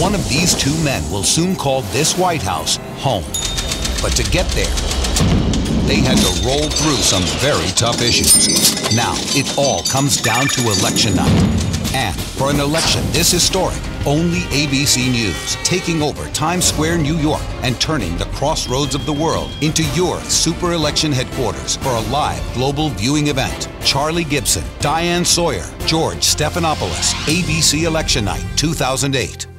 One of these two men will soon call this White House home. But to get there, they had to roll through some very tough issues. Now, it all comes down to election night. And for an election this historic, only ABC News, taking over Times Square, New York, and turning the crossroads of the world into your super election headquarters for a live global viewing event. Charlie Gibson, Diane Sawyer, George Stephanopoulos, ABC Election Night 2008.